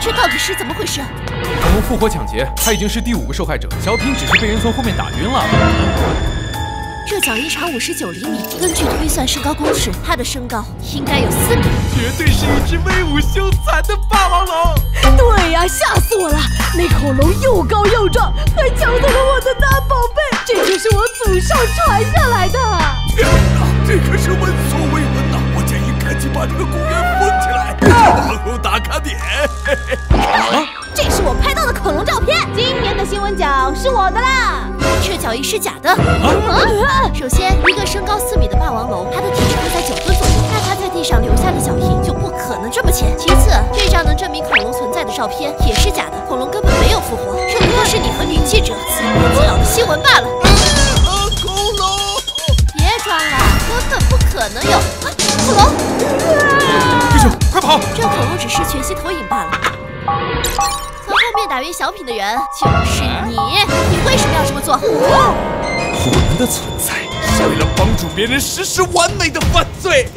这到底是怎么回事？恐龙复活抢劫，他已经是第五个受害者，小品只是被人从后面打晕了。这脚一长五十九厘米，根据推算身高公式，他的身高应该有四米，绝对是一只威武凶残的霸王龙。对呀，吓死我了！那恐龙又高又壮，还抢走了我的大宝贝，这就是我祖上传下来的。把这个公园封起来，网红打卡点。啊 这是我拍到的恐龙照片，今年的新闻奖是我的啦。这脚印是假的。啊！首先，一个身高四米的霸王龙，它的体重在九吨左右，那它在地上留下的脚印就不可能这么浅。其次，这张能证明恐龙存在的照片也是假的，恐龙根本没有复活，这不过是你和女记者自编自导的新闻罢了。恐龙！别装了，根本不可能有啊恐龙！这恐龙只是全息投影罢了。从后面打晕小品的人就是你，你为什么要这么做？我们的存在是为了帮助别人实施完美的犯罪。